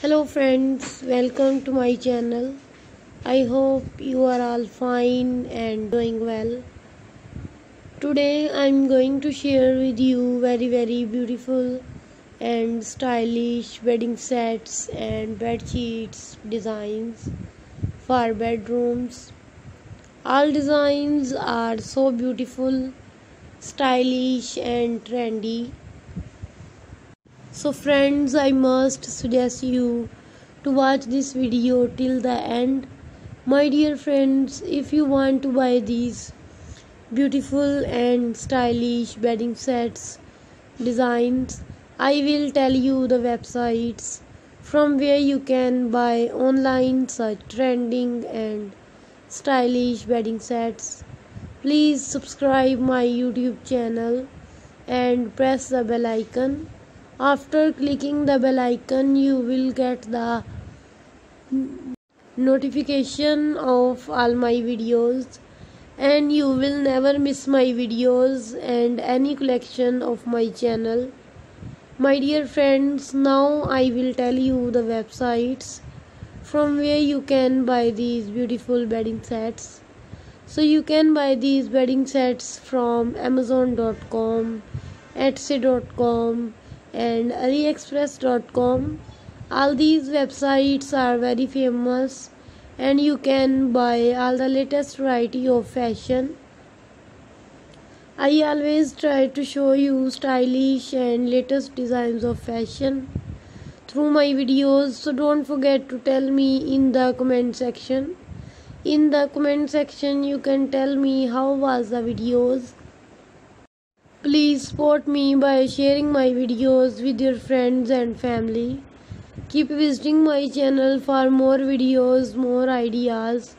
hello friends. Welcome to my channel. I hope you are all fine and doing well. Today i'm going to share with you very very beautiful and stylish bedding sets and bed sheets designs for bedrooms. All designs are so beautiful stylish and trendy so friends i must suggest you to watch this video till the end. My dear friends if you want to buy these beautiful and stylish bedding sets designs i will tell you the websites from where you can buy online such trending and stylish bedding sets. Please subscribe my youtube channel and press the bell icon after clicking the bell icon you will get the notification of all my videos. And you will never miss my videos and any collection of my channel. My dear friends now i will tell you the websites from where you can buy these beautiful bedding sets. So you can buy these bedding sets from amazon.com etsy.com and aliexpress.com all these websites are very famous and you can buy all the latest variety of fashion. I always try to show you stylish and latest designs of fashion through my videos so don't forget to tell me in the comment section. In the comment section you can tell me how was the videos Please support me by sharing my videos with your friends and family. Keep visiting my channel for more videos, more ideas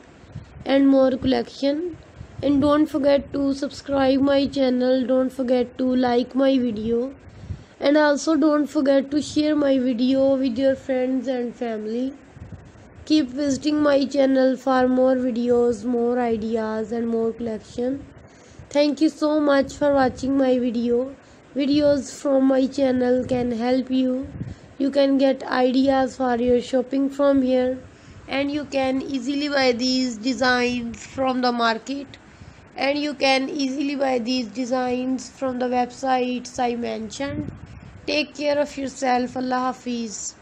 and more collection. And don't forget to subscribe my channel. Don't forget to like my video. And also don't forget to share my video with your friends and family. Keep visiting my channel for more videos, more ideas and more collection thank you so much for watching my video. Videos from my channel can help you. You can get ideas for your shopping from here. And you can easily buy these designs from the market. And you can easily buy these designs from the websites i mentioned. Take care of yourself. Allah hafiz